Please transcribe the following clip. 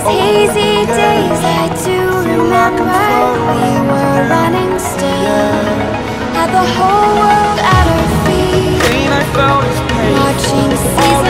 Those hazy days I do remember. We were running still. Had the whole world at our feet. Watching seasons